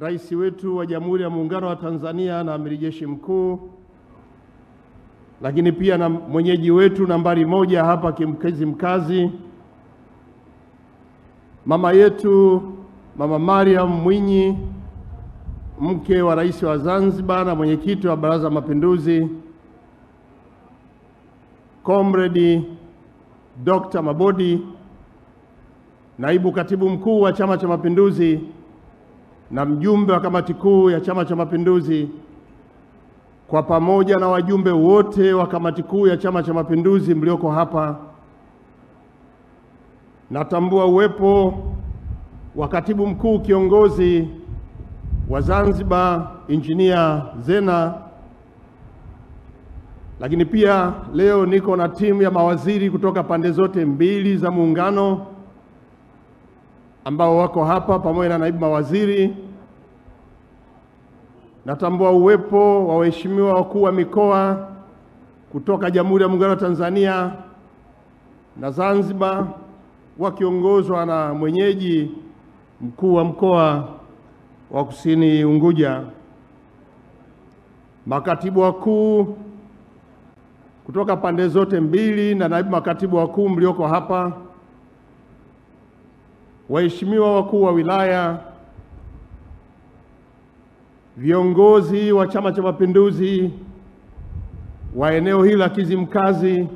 Rais wetu wa Jamhuri ya Muungano wa Tanzania na Amiri Jeshi Mkuu, lakini pia na mwenyeji wetu nambari moja hapa Kimkezi Mkazi, mama yetu Mama Mariam Mwinyi, mke wa Rais wa Zanzibar na mwenyekiti wa Baraza la Mapinduzi, Comrade Dr. Mabodi, naibu katibu mkuu wa Chama cha Mapinduzi na mjumbe wa kamati kuu ya Chama cha Mapinduzi, kwa pamoja na wajumbe wote wa kamati kuu ya Chama cha Mapinduzi mlioko hapa, natambua uwepo wa katibu mkuu kiongozi wa Zanzibar Injinia Zena, lakini pia leo niko na timu ya mawaziri kutoka pande zote mbili za muungano ambao wako hapa pamoja na naibu mawaziri. Natambua uwepo wa waheshimiwa wakuu wa mikoa kutoka Jamhuri ya Muungano wa Tanzania na Zanzibar wakiongozwa na mwenyeji mkuu wa mkoa wa Kusini Unguja, makatibu wakuu kutoka pande zote mbili na naibu makatibu wakuu mlioko hapa, waheshimiwa wakuu wa wilaya, viongozi wa Chama cha Mapinduzi wa eneo hili la Kizimkazi.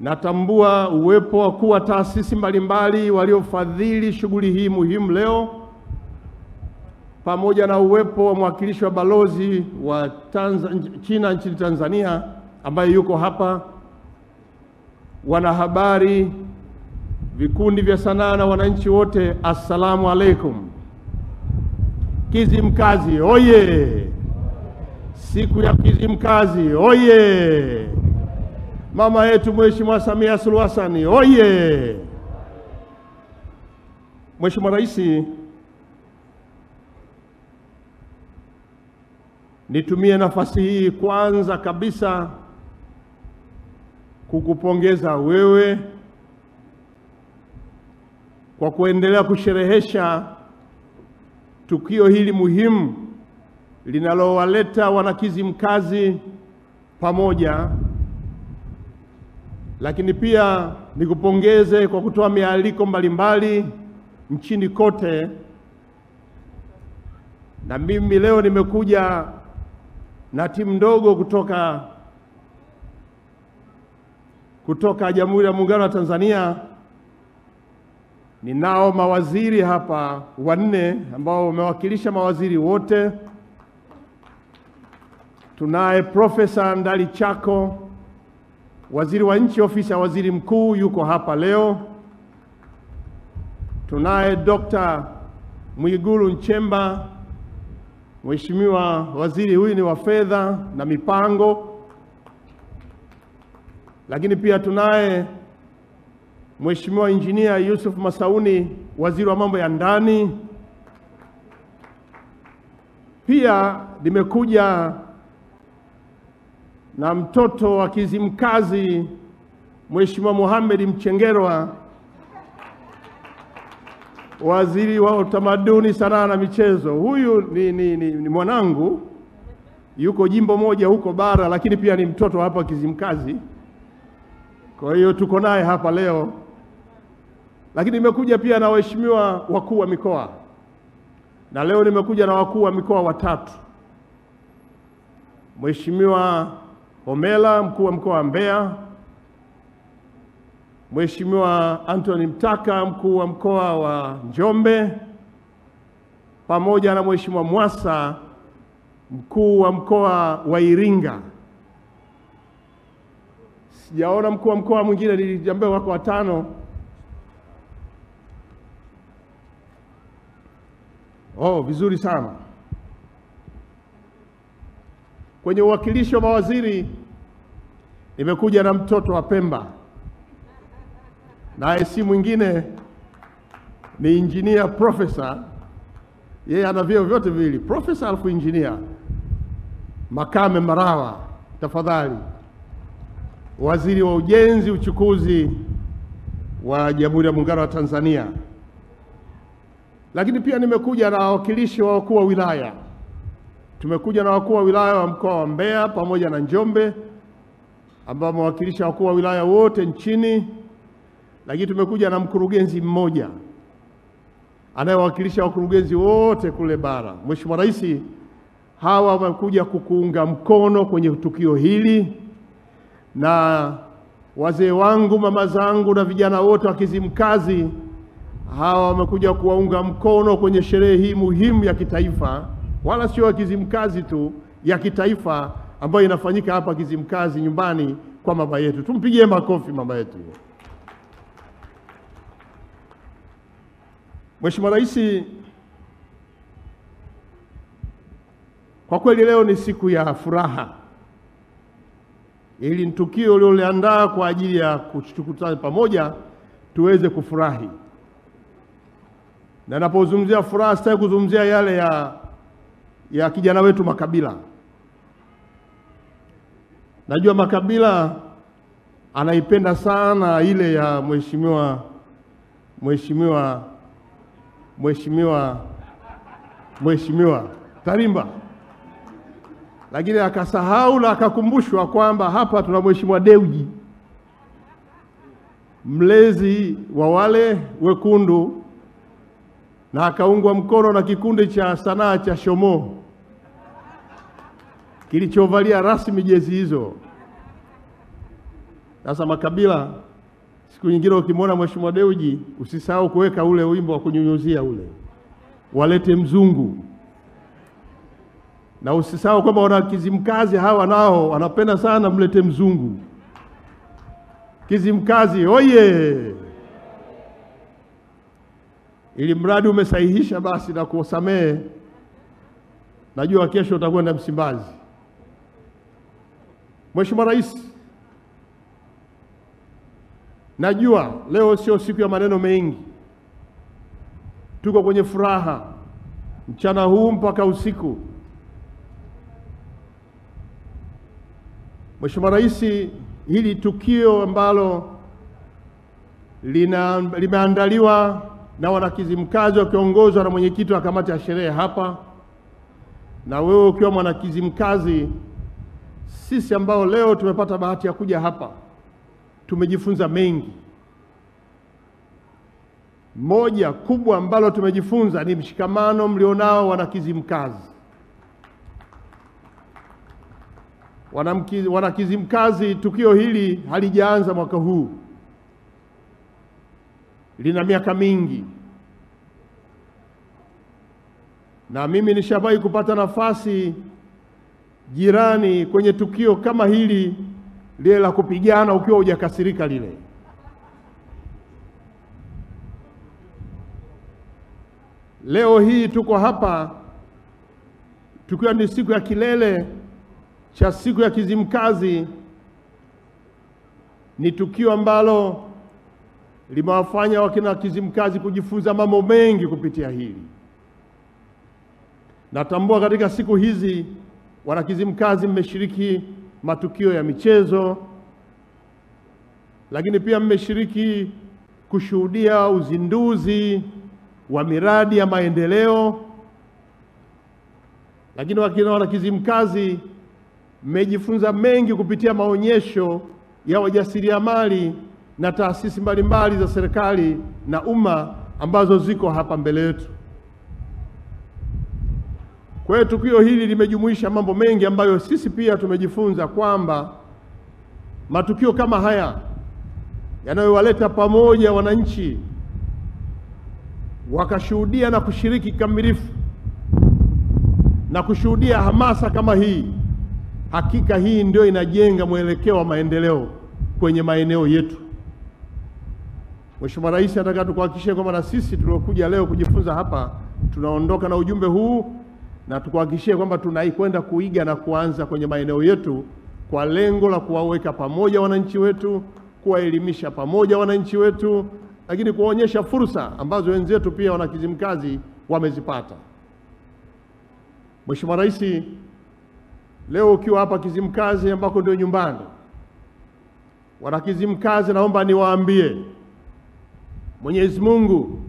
Natambua uwepo wa kuwa wa taasisi mbalimbali waliofadhili shughuli hii muhimu leo, pamoja na uwepo wa mwakilishi wa balozi wa China nchini Tanzania ambaye yuko hapa, wanahabari, vikundi vya sanaa na wananchi wote, assalamu alaikum. Kizimkazi oye! Siku ya Kizimkazi oye! Mama yetu Mheshimiwa Samia Suluhu Hassan oye! Mheshimiwa Rais, nitumie nafasi hii kwanza kabisa kukupongeza wewe kwa kuendelea kusherehesha tukio hili muhimu linalowaleta wanakizimkazi pamoja lakini pia nikupongeze kwa kutoa mialiko mbalimbali nchini kote, na mimi leo nimekuja na timu ndogo kutoka kutoka Jamhuri ya Muungano wa Tanzania. Ninao mawaziri hapa wanne ambao wamewakilisha mawaziri wote. Tunaye Profesa Ndali Chako Waziri wa Nchi Ofisi ya Waziri Mkuu yuko hapa leo. Tunaye Dr. Mwigulu Nchemba, Mheshimiwa Waziri huyu ni wa Fedha na Mipango. Lakini pia tunaye Mheshimiwa Injinia Yusuf Masauni, Waziri wa Mambo ya Ndani. Pia nimekuja na mtoto wa Kizimkazi Mheshimiwa Mohamed Mchengerwa, waziri wa utamaduni, sanaa na michezo. Huyu ni, ni, ni, ni mwanangu, yuko jimbo moja huko bara, lakini pia ni mtoto hapa Kizimkazi. Kwa hiyo tuko naye hapa leo, lakini nimekuja pia na waheshimiwa wakuu wa mikoa, na leo nimekuja na wakuu wa mikoa watatu, Mheshimiwa Homela mkuu wa mkoa wa Mbeya, Mheshimiwa Anthony Mtaka mkuu wa mkoa wa Njombe, pamoja na Mheshimiwa Mwasa mkuu wa mkoa wa Iringa. Sijaona mkuu wa mkoa mwingine, niliambiwa wako watano. Oh, vizuri sana. Kwenye uwakilishi wa mawaziri nimekuja na mtoto wa Pemba, naye si mwingine ni injinia profesa. Yeye ana vyeo vyote viwili, profesa alafu injinia. Makame Marawa, tafadhali. Waziri wa Ujenzi, Uchukuzi wa Jamhuri ya Muungano wa Tanzania. Lakini pia nimekuja na wawakilishi wa wakuu wa wilaya. Tumekuja na wakuu wa wilaya wa mkoa wa Mbeya pamoja na Njombe ambao wamewakilisha wakuu wa wilaya wote nchini, lakini tumekuja na mkurugenzi mmoja anayewakilisha wakurugenzi wote kule bara. Mheshimiwa Rais, hawa wamekuja kukuunga mkono kwenye tukio hili, na wazee wangu, mama zangu na vijana wote wa Kizimkazi hawa wamekuja kuwaunga mkono kwenye sherehe hii muhimu ya kitaifa, wala sio ya Kizimkazi tu, ya kitaifa ambayo inafanyika hapa Kizimkazi, nyumbani kwa mama yetu. Tumpigie makofi mama yetu. Mheshimiwa Rais, kwa kweli leo ni siku ya furaha. Ili ni tukio ulioliandaa kwa ajili ya kutukutana pamoja tuweze kufurahi, na napozungumzia furaha sitaki kuzungumzia yale ya, ya kijana wetu Makabila. Najua Makabila anaipenda sana ile ya mheshimiwa mheshimiwa mheshimiwa mheshimiwa Tarimba, lakini akasahau na akakumbushwa kwamba hapa tuna mheshimiwa Deuji, mlezi wa wale wekundu, na akaungwa mkono na kikundi cha sanaa cha Shomo kilichovalia rasmi jezi hizo. Sasa Makabila, siku nyingine ukimwona mheshimiwa Deuji usisahau kuweka ule wimbo wa kunyunyuzia ule, walete mzungu, na usisahau kwamba wana Kizimkazi hawa nao wanapenda sana mlete mzungu. Kizimkazi oye! Ili mradi umesahihisha basi na kusamehe, najua kesho utakwenda Msimbazi. Mheshimiwa Rais, najua leo sio siku ya maneno mengi, tuko kwenye furaha mchana huu mpaka usiku. Mheshimiwa Rais, hili tukio ambalo lina limeandaliwa na wanakizi wanakizimkazi wakiongozwa na mwenyekiti wa kamati ya sherehe hapa, na wewe ukiwa mwanakizimkazi sisi ambao leo tumepata bahati ya kuja hapa tumejifunza mengi. Moja kubwa ambalo tumejifunza ni mshikamano mlionao wanakizimkazi. wanakizi mkazi tukio hili halijaanza mwaka huu, lina miaka mingi, na mimi nishawahi kupata nafasi jirani kwenye tukio kama hili lile la kupigana ukiwa hujakasirika lile. Leo hii tuko hapa tukiwa ni siku ya kilele cha siku ya Kizimkazi. Ni tukio ambalo limewafanya wakina Kizimkazi kujifunza mambo mengi kupitia hili. Natambua katika siku hizi wanakizimkazi mmeshiriki matukio ya michezo, lakini pia mmeshiriki kushuhudia uzinduzi wa miradi ya maendeleo, lakini wakina wanakizimkazi mmejifunza mengi kupitia maonyesho ya wajasiriamali na taasisi mbalimbali za serikali na umma ambazo ziko hapa mbele yetu. Kwa hiyo tukio hili limejumuisha mambo mengi ambayo sisi pia tumejifunza kwamba matukio kama haya yanayowaleta pamoja wananchi wakashuhudia na kushiriki kikamilifu na kushuhudia hamasa kama hii, hakika hii ndio inajenga mwelekeo wa maendeleo kwenye maeneo yetu. Mheshimiwa Rais, nataka tukuhakikishie kwamba na sisi tuliokuja leo kujifunza hapa tunaondoka na ujumbe huu na tukuhakikishie kwamba tunaikwenda kuiga na kuanza kwenye maeneo yetu kwa lengo la kuwaweka pamoja wananchi wetu, kuwaelimisha pamoja wananchi wetu, lakini kuwaonyesha fursa ambazo wenzetu pia wanakizimkazi wamezipata. Mheshimiwa Rais, leo ukiwa hapa Kizimkazi ambako ndio nyumbani, wanakizimkazi, naomba niwaambie Mwenyezi Mungu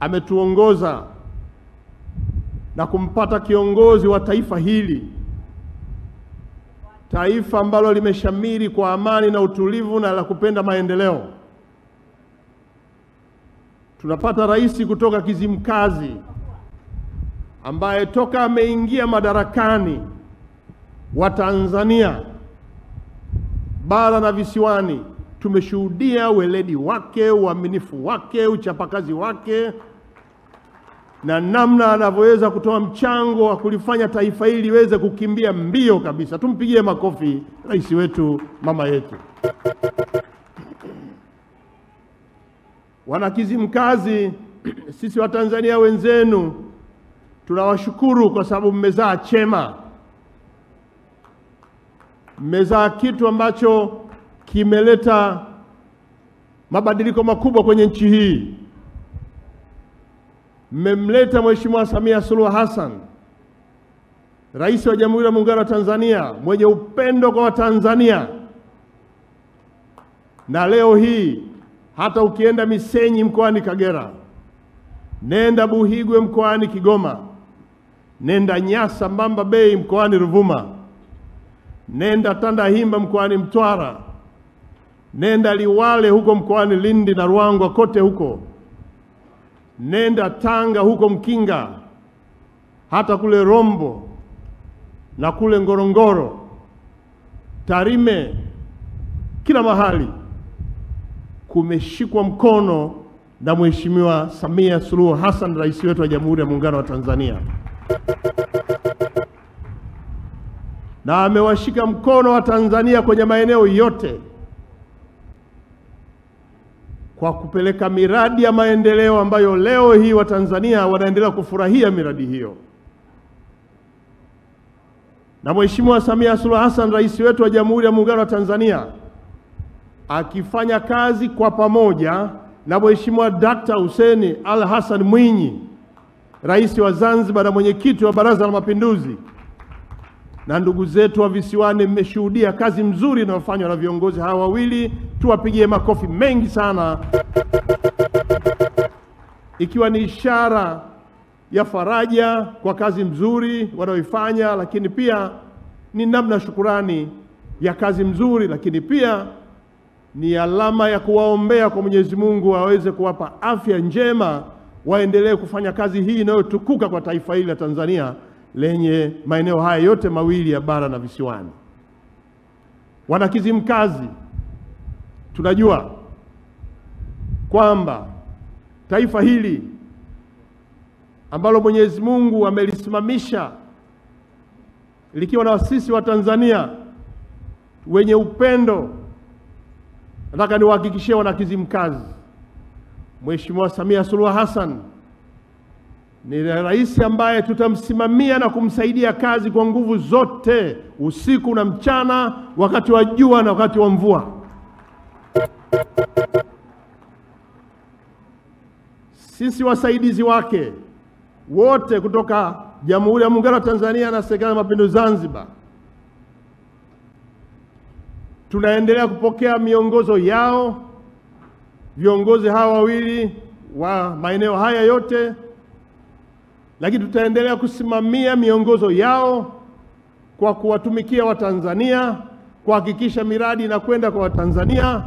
ametuongoza na kumpata kiongozi wa taifa hili, taifa ambalo limeshamiri kwa amani na utulivu na la kupenda maendeleo. Tunapata rais kutoka Kizimkazi ambaye toka ameingia madarakani wa Tanzania bara na visiwani tumeshuhudia weledi wake, uaminifu wake, uchapakazi wake na namna anavyoweza kutoa mchango wa kulifanya taifa hili liweze kukimbia mbio kabisa. Tumpigie makofi rais wetu, mama yetu. Wanakizimkazi, sisi Watanzania wenzenu tunawashukuru kwa sababu mmezaa chema, mmezaa kitu ambacho kimeleta mabadiliko makubwa kwenye nchi hii. Mmemleta Mheshimiwa Samia Suluhu Hassan, Rais wa Jamhuri ya Muungano wa Tanzania, mwenye upendo kwa Watanzania, na leo hii hata ukienda Misenyi mkoani Kagera, nenda Buhigwe mkoani Kigoma, nenda Nyasa Mbamba Bay mkoani Ruvuma, nenda Tandahimba mkoani Mtwara, nenda Liwale huko mkoani Lindi na Ruangwa, kote huko, nenda Tanga huko Mkinga, hata kule Rombo na kule Ngorongoro, Tarime, kila mahali. Kumeshikwa mkono na Mheshimiwa Samia Suluhu Hassan, rais wetu wa Jamhuri ya Muungano wa Tanzania, na amewashika mkono wa Tanzania kwenye maeneo yote kwa kupeleka miradi ya maendeleo ambayo leo hii Watanzania wanaendelea kufurahia miradi hiyo. Na Mheshimiwa Samia Suluhu Hassan, rais wetu wa Jamhuri ya Muungano wa Tanzania akifanya kazi kwa pamoja na Mheshimiwa Dkt. Hussein Al Hassan Mwinyi, rais wa Zanzibar na mwenyekiti wa Baraza la Mapinduzi, na ndugu zetu wa visiwani, mmeshuhudia kazi mzuri inayofanywa na viongozi hawa wawili. Tuwapigie makofi mengi sana, ikiwa ni ishara ya faraja kwa kazi mzuri wanayoifanya, lakini pia ni namna shukurani ya kazi mzuri, lakini pia ni alama ya kuwaombea kwa Mwenyezi Mungu aweze kuwapa afya njema, waendelee kufanya kazi hii inayotukuka kwa taifa hili la Tanzania lenye maeneo haya yote mawili ya bara na visiwani. Wanakizimkazi, tunajua kwamba taifa hili ambalo Mwenyezi Mungu amelisimamisha likiwa na sisi wa Tanzania wenye upendo Nataka niwahakikishie wanakizimkazi, Mheshimiwa Samia Suluhu Hassan ni rais ambaye tutamsimamia na kumsaidia kazi kwa nguvu zote, usiku na mchana, wakati wa jua na wakati wa mvua. Sisi wasaidizi wake wote kutoka Jamhuri ya Muungano wa Tanzania na Serikali ya Mapinduzi Zanzibar tunaendelea kupokea miongozo yao viongozi hawa wawili wa maeneo haya yote, lakini tutaendelea kusimamia miongozo yao kwa kuwatumikia Watanzania, kuhakikisha miradi inakwenda kwa Watanzania,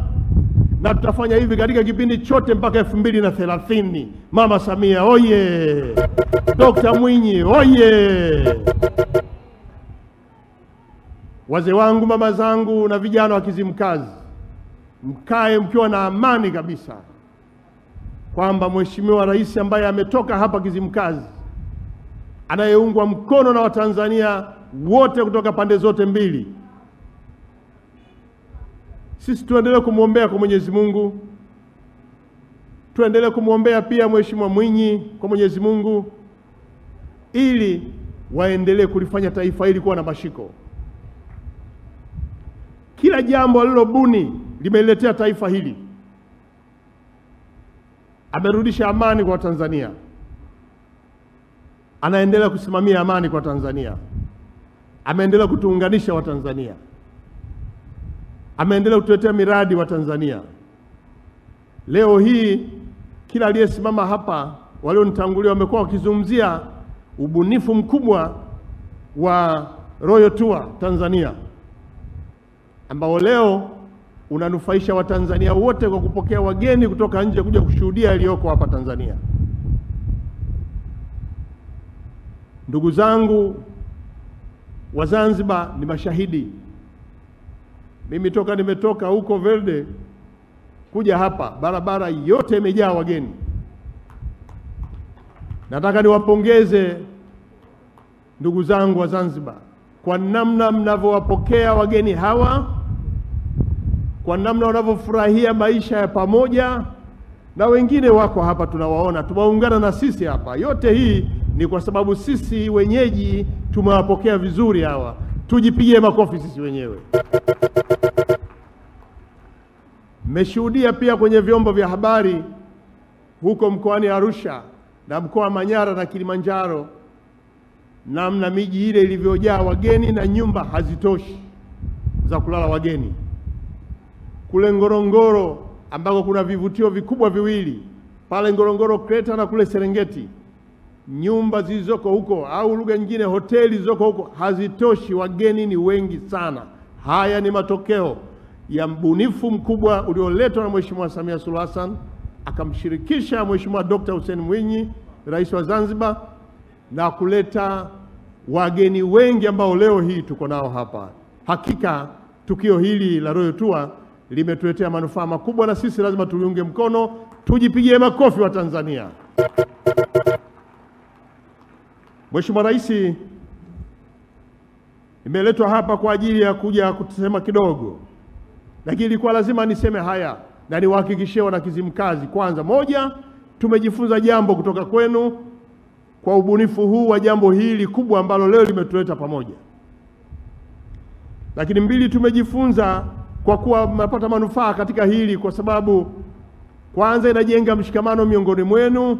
na tutafanya hivi katika kipindi chote mpaka elfu mbili na thelathini. Mama Samia oye! Dokta Mwinyi oye! Wazee wangu, mama zangu na vijana wa Kizimkazi, mkae mkiwa na amani kabisa kwamba Mheshimiwa Rais ambaye ametoka hapa Kizimkazi, anayeungwa mkono na Watanzania wote kutoka pande zote mbili, sisi tuendelee kumwombea kwa Mwenyezi Mungu, tuendelee kumwombea pia Mheshimiwa Mwinyi kwa Mwenyezi Mungu, ili waendelee kulifanya taifa hili kuwa na mashiko. Kila jambo alilobuni limeletea taifa hili. Amerudisha amani kwa Tanzania, anaendelea kusimamia amani kwa Tanzania, ameendelea kutuunganisha Watanzania, ameendelea kutuletea miradi wa Tanzania. Leo hii kila aliyesimama hapa walionitangulia wamekuwa wakizungumzia ubunifu mkubwa wa Royal Tour Tanzania ambao leo unanufaisha Watanzania wote kwa kupokea wageni kutoka nje kuja kushuhudia yaliyoko hapa Tanzania. Ndugu zangu wa Zanzibar ni mashahidi. Mimi toka nimetoka huko Verde kuja hapa, barabara yote imejaa wageni. Nataka niwapongeze ndugu zangu wa Zanzibar kwa namna mnavyowapokea wageni hawa, kwa namna wanavyofurahia maisha ya pamoja, na wengine wako hapa tunawaona, tumeungana na sisi hapa. Yote hii ni kwa sababu sisi wenyeji tumewapokea vizuri hawa. Tujipigie makofi sisi wenyewe. Mmeshuhudia pia kwenye vyombo vya habari huko mkoani Arusha na mkoa wa Manyara na Kilimanjaro, namna miji ile ilivyojaa wageni na nyumba hazitoshi za kulala wageni. Kule Ngorongoro ambako kuna vivutio vikubwa viwili pale Ngorongoro Kreta na kule Serengeti, nyumba zilizoko huko au lugha nyingine hoteli zilizoko huko hazitoshi, wageni ni wengi sana. Haya ni matokeo ya mbunifu mkubwa ulioletwa na Mheshimiwa Samia Suluhu Hassan akamshirikisha Mheshimiwa Dr. Hussein Mwinyi, Rais wa Zanzibar, na kuleta wageni wengi ambao leo hii tuko nao hapa. Hakika tukio hili la Royal Tour limetuletea manufaa makubwa, na sisi lazima tuliunge mkono, tujipigie makofi wa Tanzania. Mheshimiwa Rais, imeletwa hapa kwa ajili ya kuja kusema kidogo, lakini ilikuwa lazima niseme haya na niwahakikishie wanakizimkazi, kwanza, moja, tumejifunza jambo kutoka kwenu kwa ubunifu huu wa jambo hili kubwa ambalo leo limetuleta pamoja. Lakini mbili, tumejifunza kwa kuwa mnapata manufaa katika hili, kwa sababu kwanza inajenga mshikamano miongoni mwenu,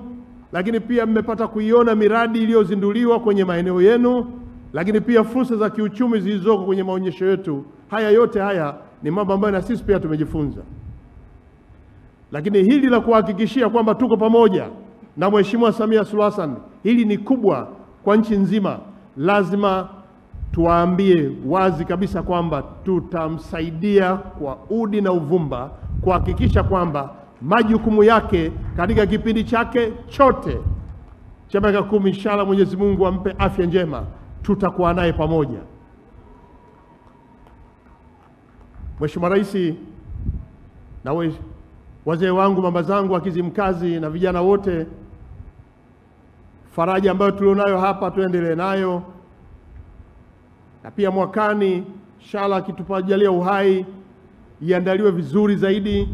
lakini pia mmepata kuiona miradi iliyozinduliwa kwenye maeneo yenu, lakini pia fursa za kiuchumi zilizoko kwenye maonyesho yetu. Haya yote haya ni mambo ambayo na sisi pia tumejifunza, lakini hili la kuhakikishia kwamba tuko pamoja na Mheshimiwa Samia Suluhu Hassan, hili ni kubwa kwa nchi nzima. Lazima tuwaambie wazi kabisa kwamba tutamsaidia kwa udi na uvumba kuhakikisha kwamba majukumu yake katika kipindi chake chote cha miaka kumi, inshallah Mwenyezi Mungu ampe afya njema, tutakuwa naye pamoja. Mheshimiwa Rais na we, wazee wangu, mama zangu wa Kizimkazi na vijana wote, faraja ambayo tulionayo hapa tuendelee nayo, na pia mwakani inshallah akitupajalia uhai iandaliwe vizuri zaidi.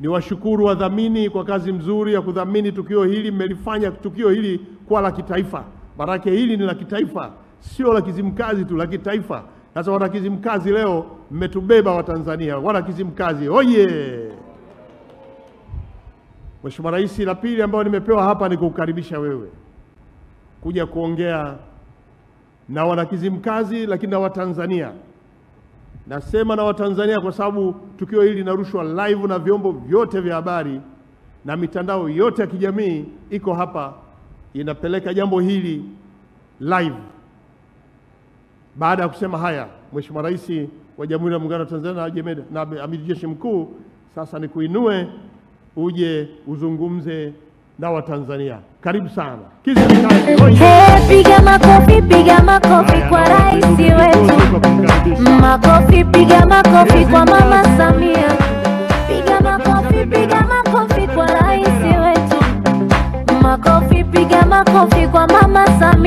Ni washukuru wadhamini kwa kazi mzuri ya kudhamini tukio hili. Mmelifanya tukio hili kuwa la kitaifa, maanake hili ni la kitaifa, sio la Kizimkazi tu, la kitaifa. Sasa wana Kizimkazi leo mmetubeba Watanzania, wana Kizimkazi oye! Mheshimiwa Rais, la pili ambayo nimepewa hapa ni kukukaribisha wewe kuja kuongea na wana Kizimkazi, lakini na Watanzania. Nasema na Watanzania kwa sababu tukio hili linarushwa live na vyombo vyote vya habari na mitandao yote ya kijamii iko hapa, inapeleka jambo hili live. Baada ya kusema haya, Mheshimiwa Rais wa Jamhuri ya Muungano wa Tanzania na Amiri Jeshi Mkuu, sasa ni kuinue uje uzungumze na Watanzania. Karibu sana Hey, piga makofi, piga makofi kwa rais wetu. Makofi, piga makofi kwa mama Samia. Piga makofi, piga makofi kwa rais wetu. Makofi, piga makofi kwa mama Samia.